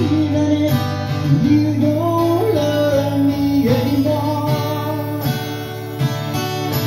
even if you.